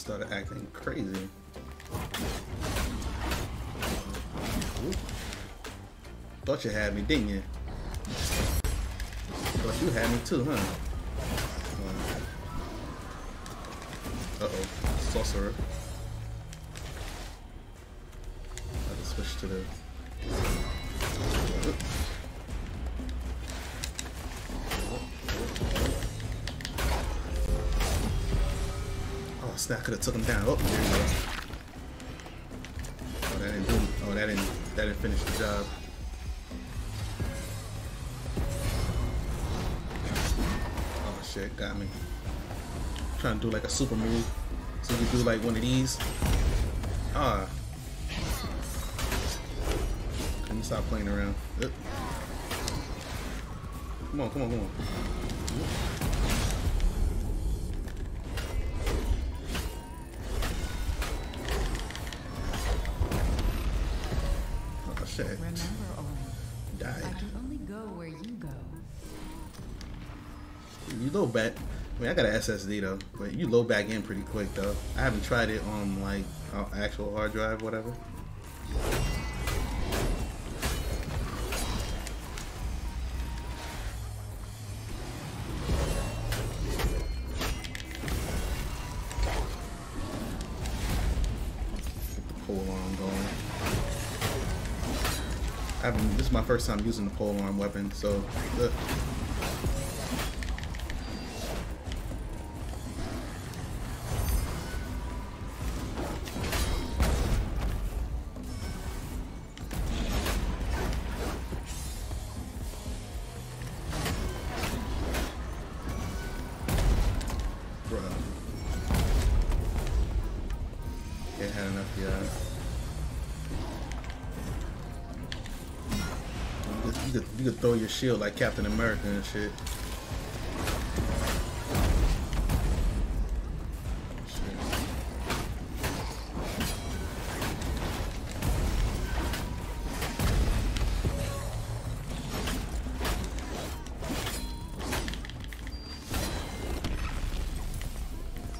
started acting crazy. Thought you had me, didn't you? Thought you had me too, huh? Uh oh, sorcerer. I have to switch to the. Oh snap! Could have took him down. Oh, there you go. Oh, that didn't do. Oh, that didn't. That didn't finish the job. Oh shit! Got me. Trying to do like a super move. So you do like one of these. Ah. Can you stop playing around? Come on, come on, come on. You load back. I mean, I got an SSD though, but you load back in pretty quick though. I haven't tried it on like uh, actual hard drive, whatever. This is my first time using the pole arm weapon, so. Uh, You could, throw your shield like Captain America and shit.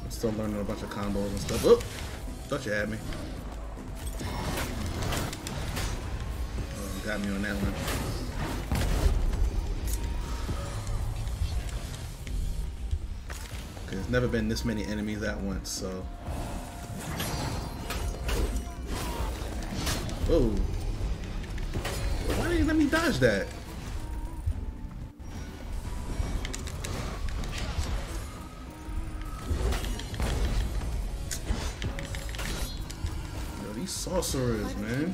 Still learning a bunch of combos and stuff. Oh, thought you had me. Oh, got me on that one. There's never been this many enemies at once, so. Oh. Why didn't you let me dodge that? Yo, these sorcerers, man.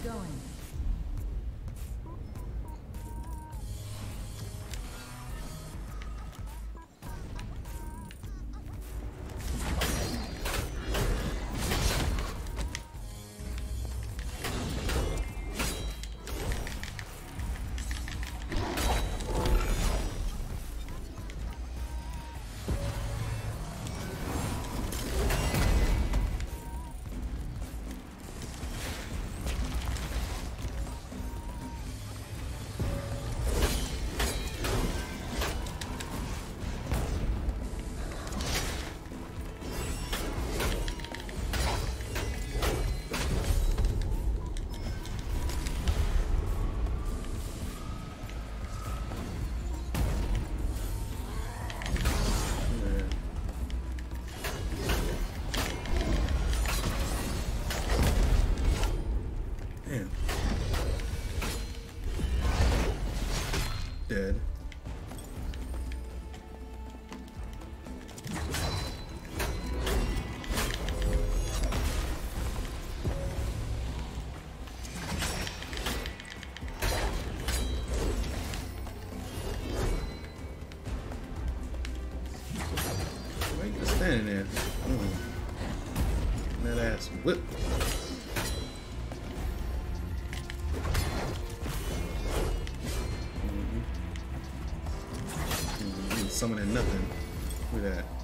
Summoning nothing. Look at that.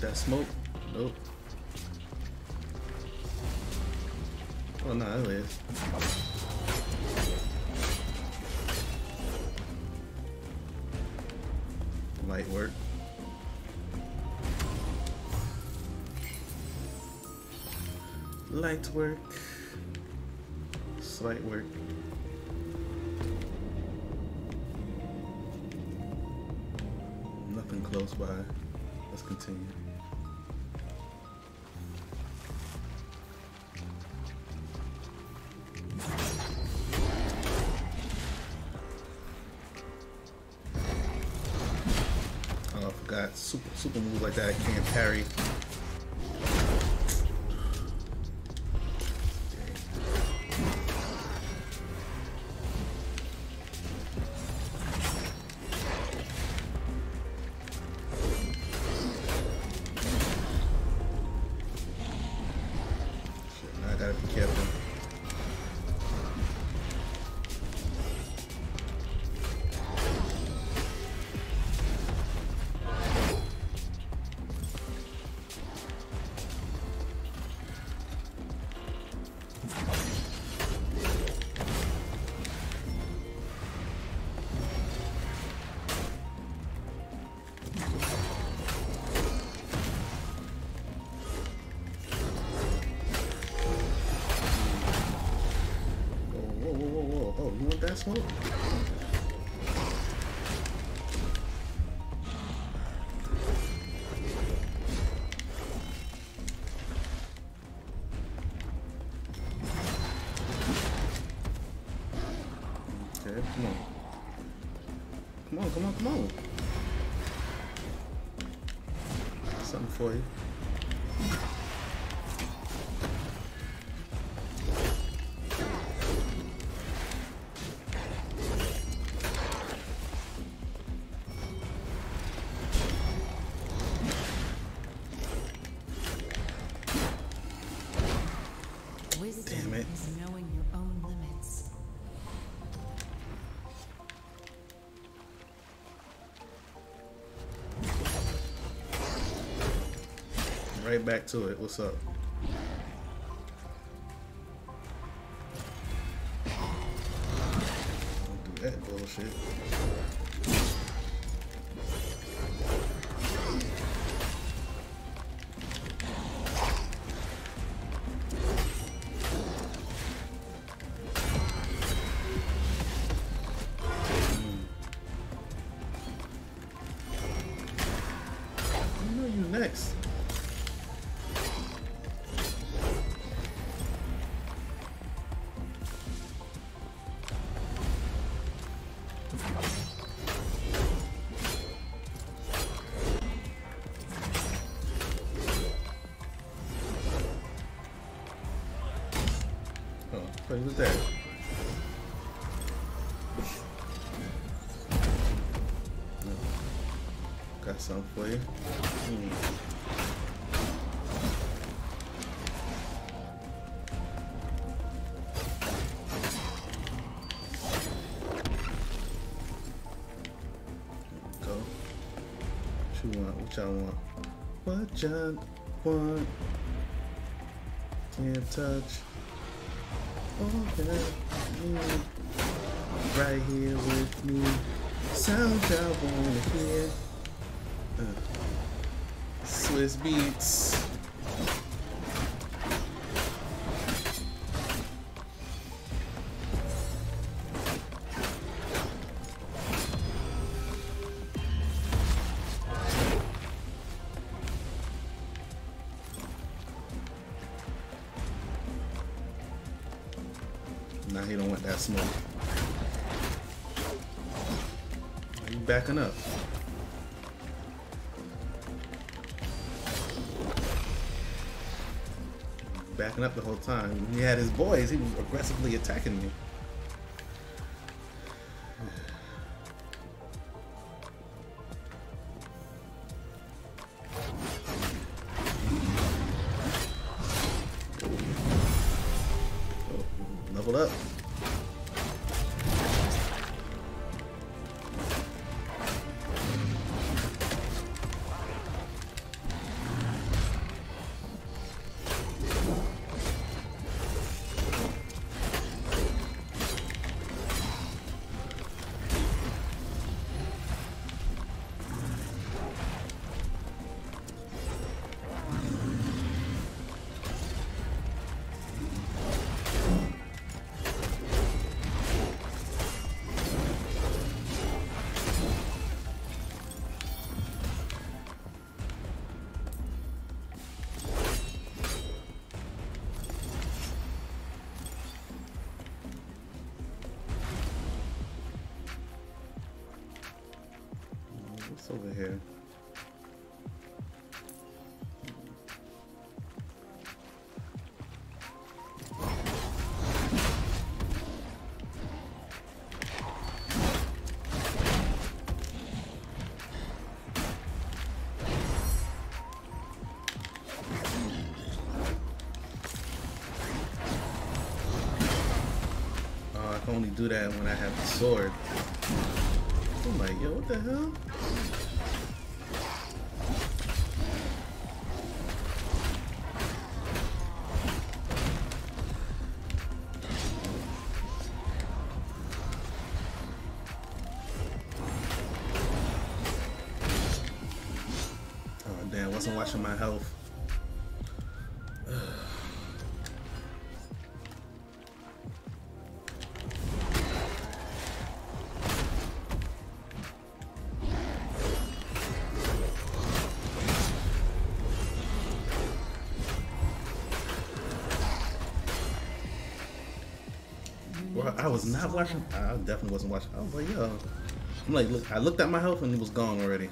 That smoke. Nope. Oh no, that is. Light work. Light work. Slight work. Nothing close by. Let's continue. Super move like that I can't parry. That smoke? Okay, come on. Come on, come on, come on. Something for you. Damn it. knowing your own limits. Right back to it. What's up? Oh, what was that? No. Got something for you. Hmm. Go. What you want? What y'all want? What y'all want? Can't touch. Right here with me. Sound y'all wanna hear. Uh, Swizz Beatz. He don't want that smoke. Are you backing up? Backing up the whole time. He had his boys, he was aggressively attacking me. What's over here? Oh, I can only do that when I have the sword. I'm god, what the hell? Not watching. I definitely wasn't watching. I was like, yo. I'm like, look. I looked at my health and it was gone already.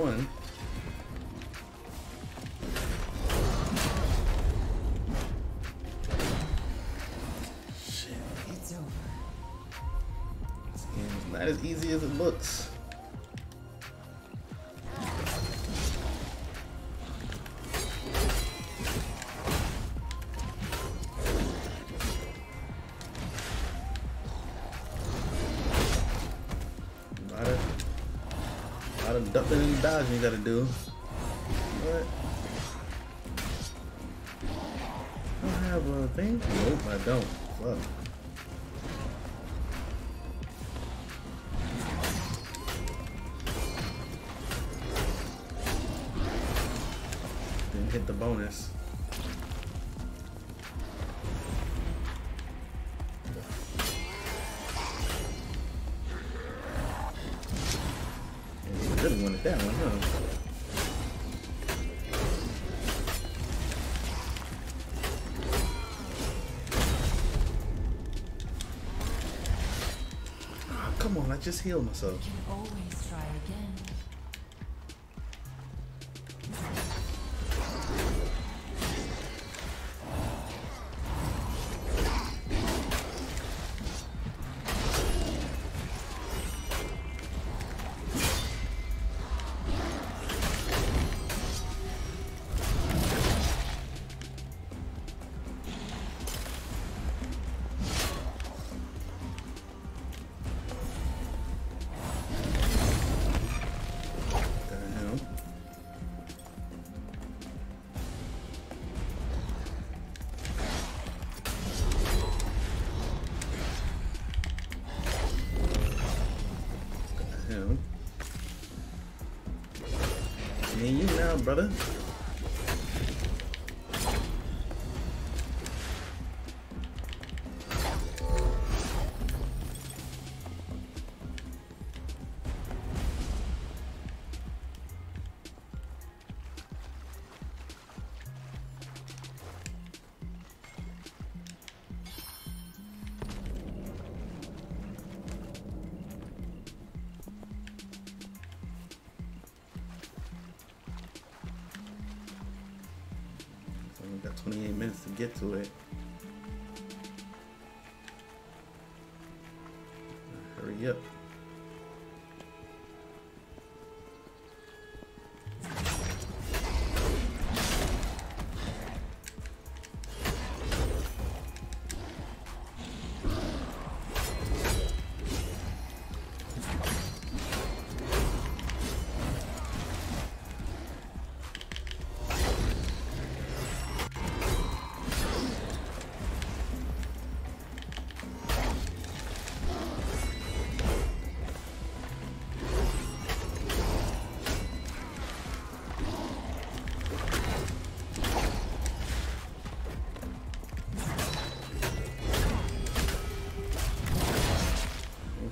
One. Shit, It's over. this game is not as easy as it looks. You gotta do. Come on, I just healed myself. You can always try again. Brother. 28 minutes to get to it.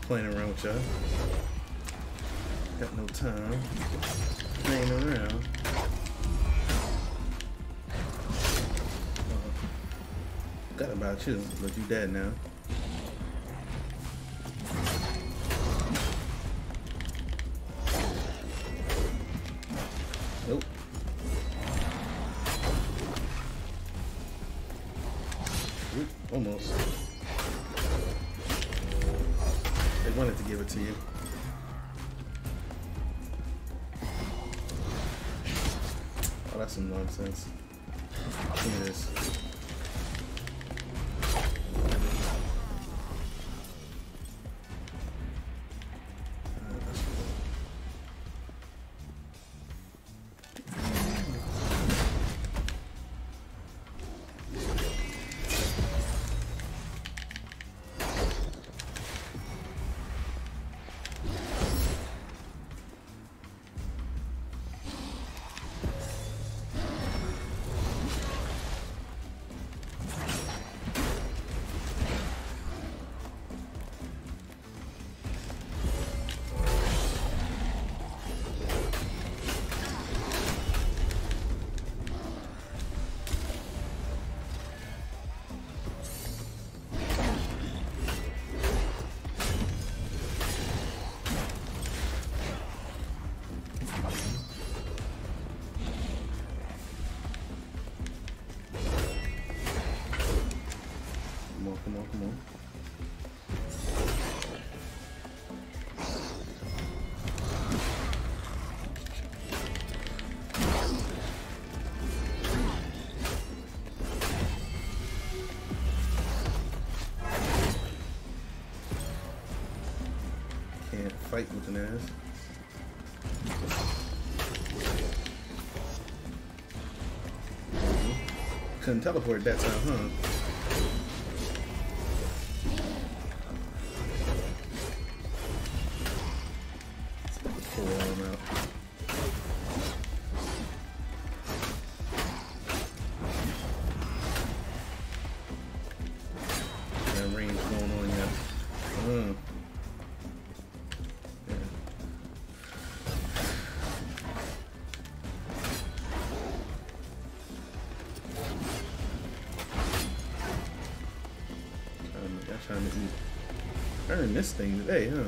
Playing around with y'all. Got no time. Playing around. Uh, Forgot about you, but you dead now. That's some nonsense. Give me this. Couldn't teleport that time, huh? Earn this thing today, huh?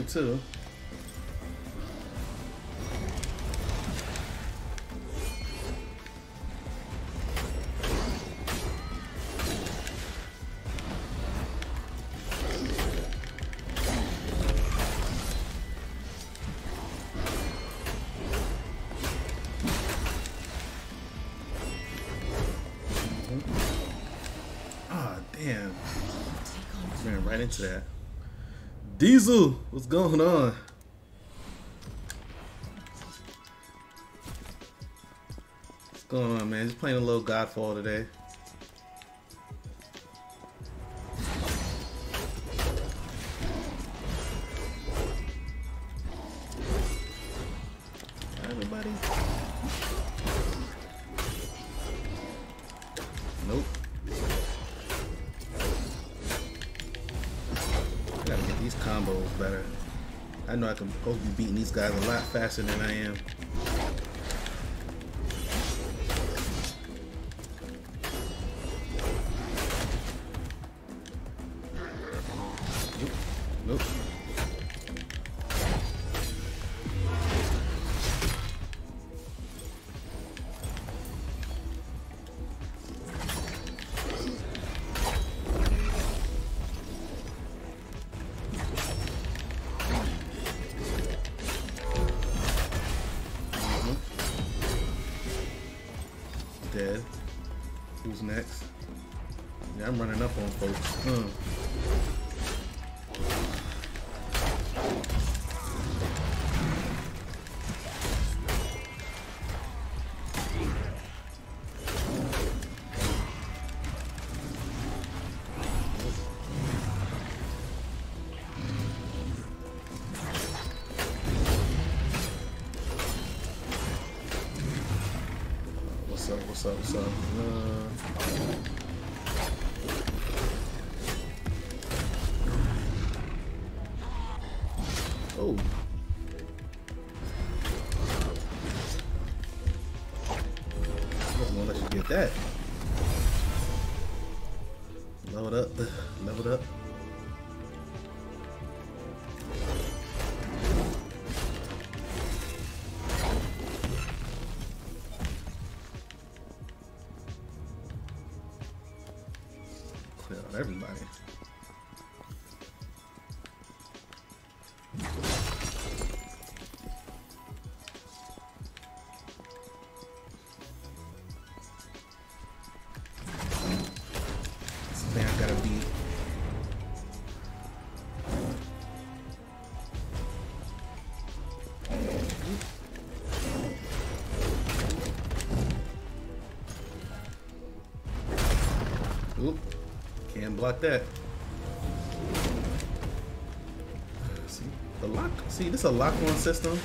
You too. Ah, damn. Ran right into that. Diesel, what's going on? What's going on, man? Just playing a little Godfall today. I know I can supposed to be beating these guys a lot faster than I am. Dead. Who's next? Yeah, I'm running up on folks. Uh. Everybody. Block that. See, the lock. See, this is a lock-on system.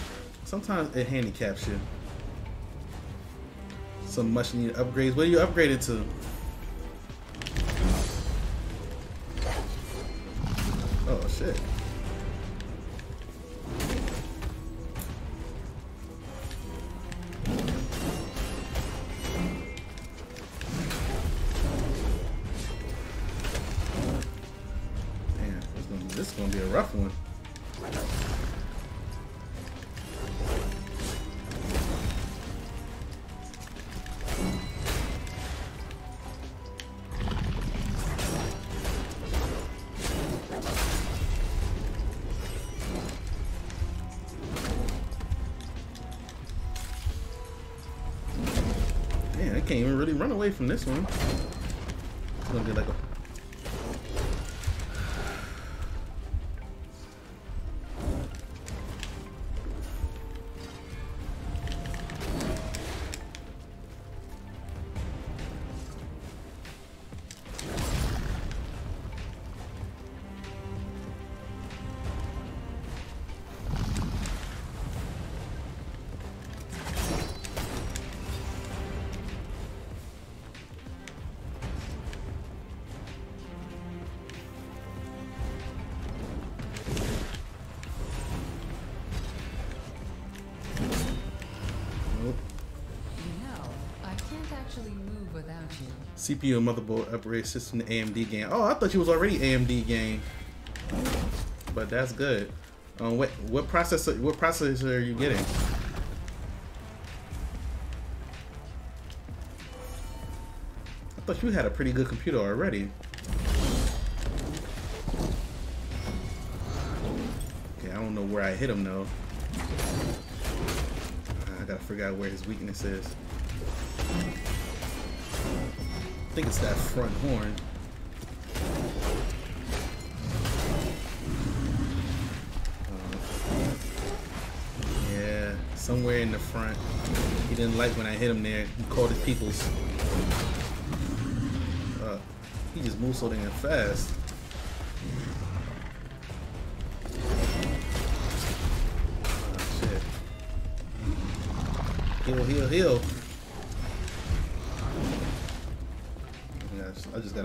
Sometimes it handicaps you. Some much needed upgrades. What are you upgraded to? Oh shit. Can't even really run away from this one. It's gonna be like a CPU and motherboard upgrade system AMD game. Oh, I thought you was already AMD game. But that's good. Um, what what processor what processor are you getting? I thought you had a pretty good computer already. Okay, I don't know where I hit him though. I gotta figure out where his weakness is. Think it's that front horn. Uh, yeah, somewhere in the front. He didn't like when I hit him there. He called his people's. Uh, he just moves so damn fast. Shit. Heal, heal, heal.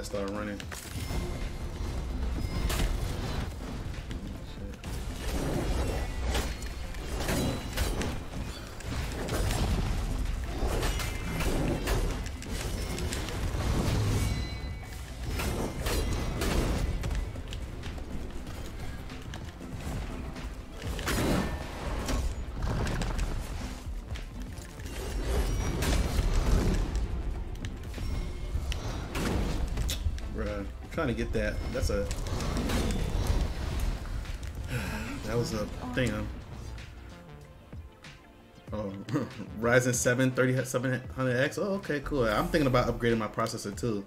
Gotta start running. Trying to get that. That's a. That was a thing. Oh, Ryzen 7 3700X. Oh, okay, cool. I'm thinking about upgrading my processor too.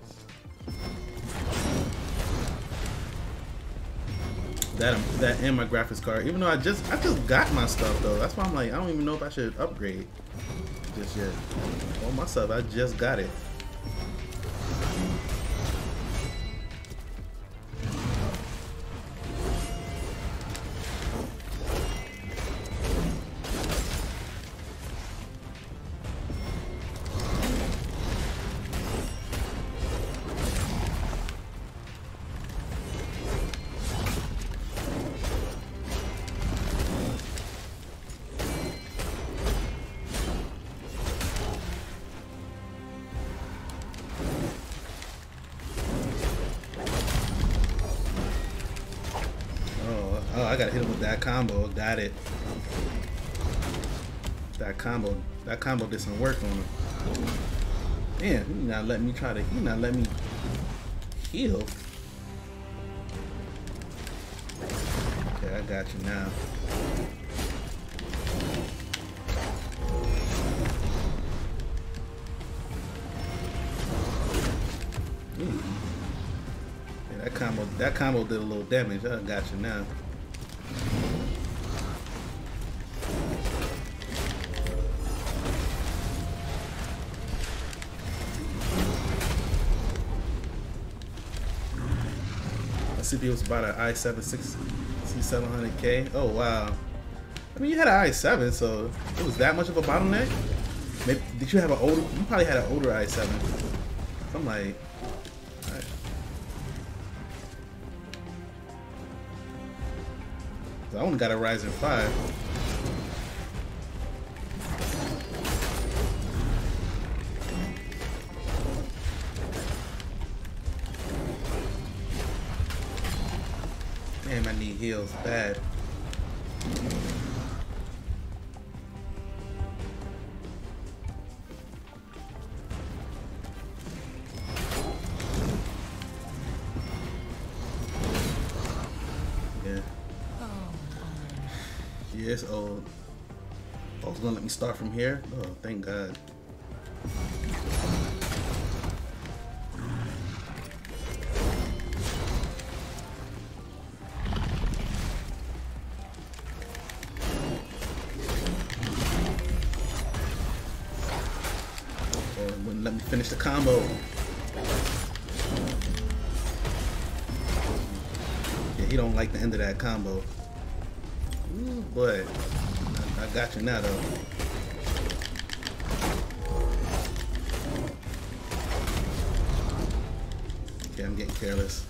That that and my graphics card. Even though I just I just got my stuff though. That's why I'm like I don't even know if I should upgrade just yet. All my stuff, I just got it. I gotta hit him with that combo. Got it. That combo. That combo did some work on him. Man, he not let me try to. He not let me heal. Okay, I got you now. Hmm. Yeah, that combo. That combo did a little damage. I got you now. CPU was about an i7 6700K. Oh wow. I mean, you had an i7, so it was that much of a bottleneck. Maybe did you have an older? You probably had an older i7. I'm like, right. I only got a Ryzen 5. I bad. Yeah. Oh, Yeah, uh, it's old. Oh, it's gonna let me start from here? Oh, thank God. Finish the combo. Yeah, he don't like the end of that combo. Ooh, boy. I, I got you now, though. Okay, I'm getting careless.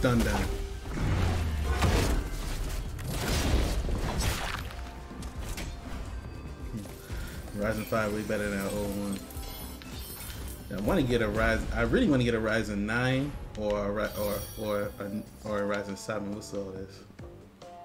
Done, done. 5 way better than that old one. I want to get a Ryzen. I really want to get a Ryzen 9 or a, or or a, or a Ryzen 7. What's all this?